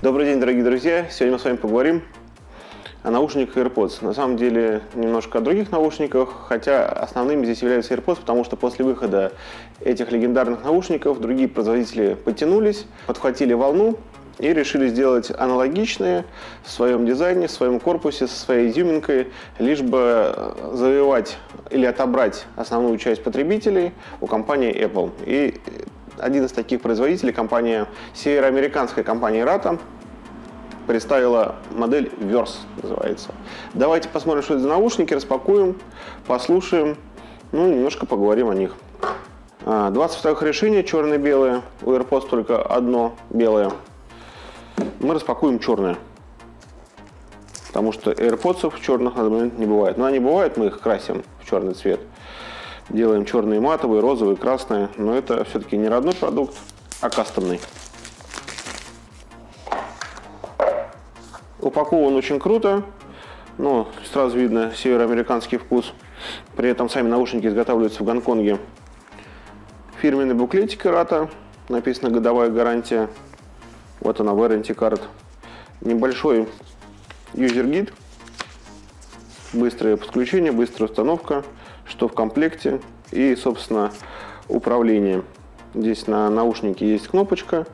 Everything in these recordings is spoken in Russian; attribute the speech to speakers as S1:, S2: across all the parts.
S1: Добрый день, дорогие друзья! Сегодня мы с вами поговорим о наушниках AirPods. На самом деле немножко о других наушниках, хотя основными здесь являются AirPods, потому что после выхода этих легендарных наушников другие производители подтянулись, подхватили волну и решили сделать аналогичные в своем дизайне, в своем корпусе, со своей изюминкой, лишь бы завоевать или отобрать основную часть потребителей у компании Apple. И один из таких производителей, компания, североамериканская компания Rata, представила модель Verse, называется. Давайте посмотрим, что это за наушники, распакуем, послушаем, ну, немножко поговорим о них. А, два цветовых решения, черное-белое. У AirPods только одно белое. Мы распакуем черное. Потому что AirPods черных на данный момент не бывает. Но они бывают, мы их красим в черный цвет. Делаем черные матовые, розовые, красные. Но это все-таки не родной продукт, а кастомный. Упакован очень круто, но сразу видно североамериканский вкус. При этом сами наушники изготавливаются в Гонконге. Фирменный буклетик Рата, написано годовая гарантия. Вот она, warranty card. Небольшой юзер-гид. Быстрое подключение, быстрая установка, что в комплекте. И, собственно, управление. Здесь на наушнике есть кнопочка.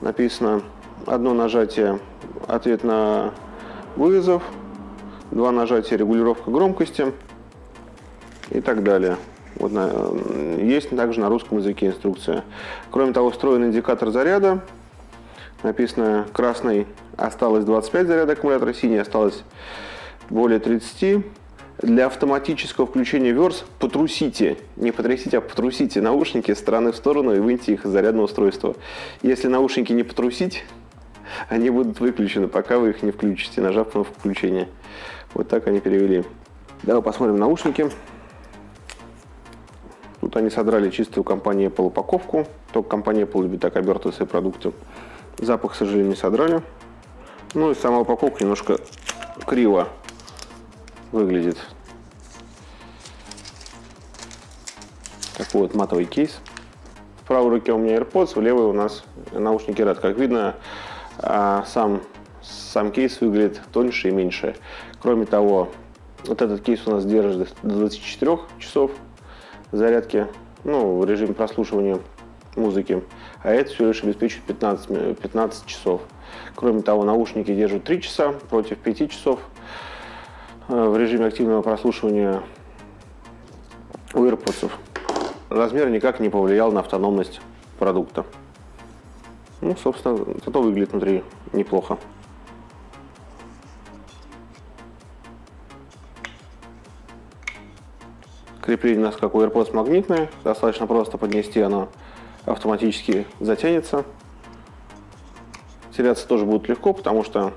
S1: Написано одно нажатие ответ на вызов, два нажатия регулировка громкости и так далее. Вот на, есть также на русском языке инструкция. Кроме того, встроен индикатор заряда. Написано красный осталось 25 заряда аккумулятора, синий осталось более 30. Для автоматического включения верс потрусите, не потрясите, а потрусите наушники с стороны в сторону и выньте их из зарядного устройства. Если наушники не потрусить, они будут выключены, пока вы их не включите, нажав кнопку включения. Вот так они перевели. Давай посмотрим наушники. Тут они содрали чистую компанию Apple упаковку. Только компания Apple любит так обертывать свои продукты. Запах, к сожалению, не содрали. Ну и сама упаковка немножко криво выглядит. Такой вот матовый кейс. В правой руке у меня AirPods, в левой у нас наушники Red. Как видно, а сам, сам кейс выглядит тоньше и меньше. Кроме того, вот этот кейс у нас держит до 24 часов зарядки, ну, в режиме прослушивания музыки, а это все лишь обеспечивает 15, 15 часов. Кроме того, наушники держат 3 часа против 5 часов э, в режиме активного прослушивания у AirPods. Размер никак не повлиял на автономность продукта. Ну, собственно, зато выглядит внутри неплохо. Крепление у нас, как у AirPods, магнитное. Достаточно просто поднести, оно автоматически затянется. Теряться тоже будет легко, потому что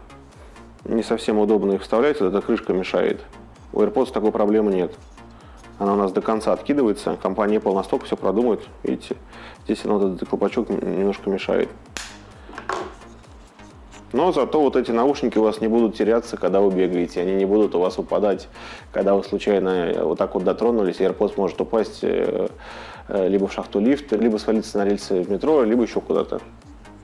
S1: не совсем удобно их вставлять, вот эта крышка мешает. У AirPods такой проблемы нет. Она у нас до конца откидывается. Компания Apple настолько все продумает. Видите, здесь она этот колпачок немножко мешает. Но зато вот эти наушники у вас не будут теряться, когда вы бегаете. Они не будут у вас упадать, когда вы случайно вот так вот дотронулись, AirPods может упасть э, э, либо в шахту лифта, либо свалиться на рельсы в метро, либо еще куда-то.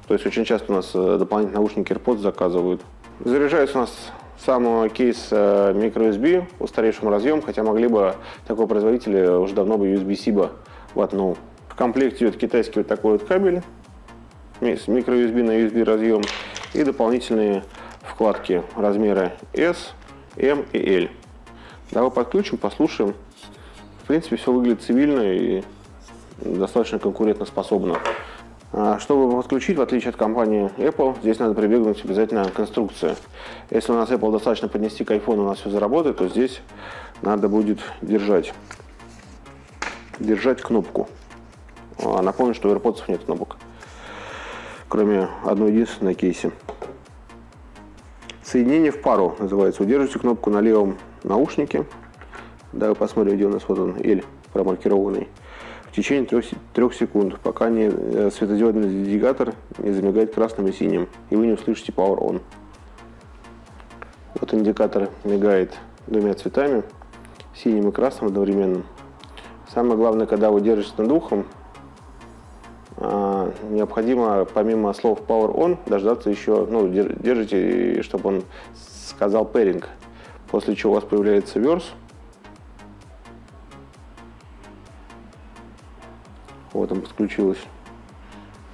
S1: То есть очень часто у нас э, дополнительные наушники AirPods заказывают. Заряжается у нас сам кейс microUSB, устаревшим разъем, хотя могли бы такой производитель уже давно бы USB-C бы ватнул. В комплекте идет китайский вот такой вот кабель с microUSB на USB разъем и дополнительные вкладки размера S, M и L. Давай подключим, послушаем. В принципе, все выглядит цивильно и достаточно конкурентоспособно. А, чтобы подключить, в отличие от компании Apple, здесь надо прибегнуть обязательно к инструкции. Если у нас Apple достаточно поднести к iPhone, у нас все заработает, то здесь надо будет держать, держать кнопку. А, напомню, что у AirPods нет кнопок кроме одной единственной кейсе. Соединение в пару называется. Удерживайте кнопку на левом наушнике. Давай посмотрим, где у нас вот он, L промаркированный. В течение трех, трех секунд, пока не э, светодиодный индикатор не замигает красным и синим, и вы не услышите Power On. Вот индикатор мигает двумя цветами, синим и красным одновременно. Самое главное, когда вы держите над ухом, а, необходимо помимо слов Power On дождаться еще, ну, держите, чтобы он сказал pairing, после чего у вас появляется верс. Вот он подключилось.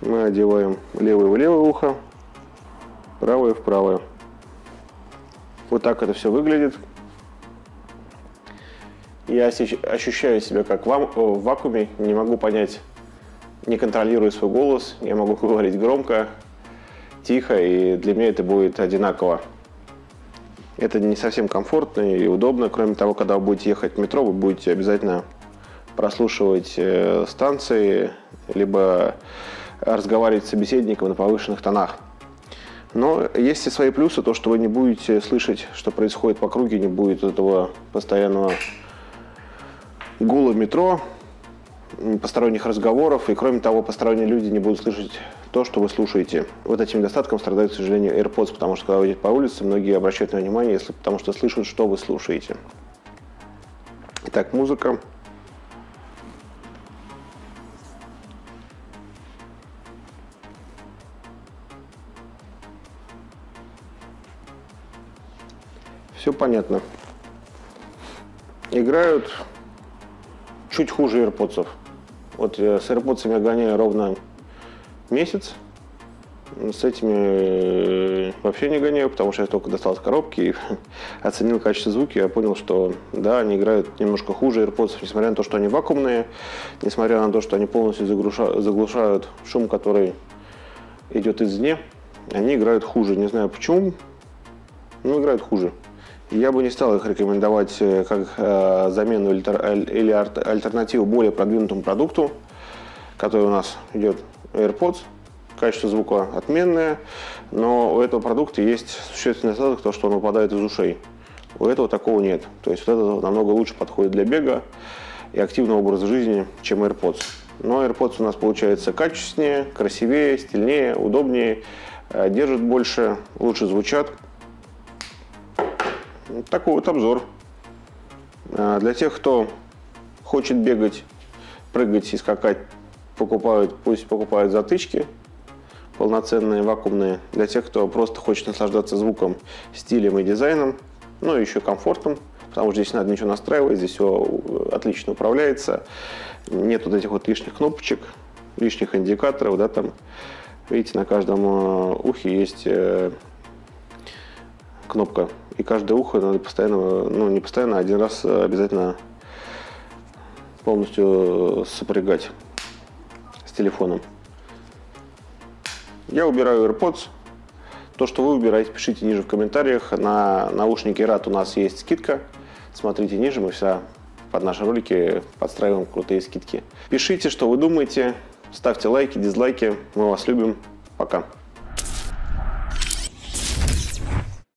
S1: Мы одеваем левое в левое ухо, правое в правое. Вот так это все выглядит. Я ощущаю себя как в вакууме, не могу понять, не контролирую свой голос, я могу говорить громко, тихо, и для меня это будет одинаково. Это не совсем комфортно и удобно. Кроме того, когда вы будете ехать в метро, вы будете обязательно прослушивать э, станции, либо разговаривать с собеседником на повышенных тонах. Но есть и свои плюсы, то, что вы не будете слышать, что происходит по округе, не будет этого постоянного гула метро, посторонних разговоров, и кроме того, посторонние люди не будут слышать то, что вы слушаете. Вот этим недостатком страдают, к сожалению, AirPods, потому что когда вы идете по улице, многие обращают на внимание, если, потому что слышат, что вы слушаете. Итак, музыка. Все понятно. Играют чуть хуже AirPods. Вот с AirPods я гоняю ровно месяц. С этими э, вообще не гоняю, потому что я только достал с коробки и оценил качество звука. Я понял, что да, они играют немножко хуже AirPods, несмотря на то, что они вакуумные, несмотря на то, что они полностью заглушают, заглушают шум, который идет извне. Они играют хуже. Не знаю почему, но играют хуже. Я бы не стал их рекомендовать э, как э, замену или альтернативу более продвинутому продукту, который у нас идет AirPods. Качество звука отменное, но у этого продукта есть существенный недостаток, то, что он выпадает из ушей. У этого такого нет. То есть вот это намного лучше подходит для бега и активного образа жизни, чем AirPods. Но AirPods у нас получается качественнее, красивее, стильнее, удобнее, э, держат больше, лучше звучат. Такой вот обзор. А, для тех, кто хочет бегать, прыгать и скакать, покупают, пусть покупают затычки полноценные, вакуумные. Для тех, кто просто хочет наслаждаться звуком, стилем и дизайном, ну и еще комфортом, потому что здесь не надо ничего настраивать, здесь все отлично управляется. Нет вот этих вот лишних кнопочек, лишних индикаторов, да, там, видите, на каждом э, ухе есть э, кнопка и каждое ухо надо постоянно, ну не постоянно, а один раз обязательно полностью сопрягать с телефоном. Я убираю AirPods. То, что вы убираете, пишите ниже в комментариях. На наушники RAD у нас есть скидка. Смотрите ниже, мы вся под наши ролики подстраиваем крутые скидки. Пишите, что вы думаете, ставьте лайки, дизлайки. Мы вас любим. Пока.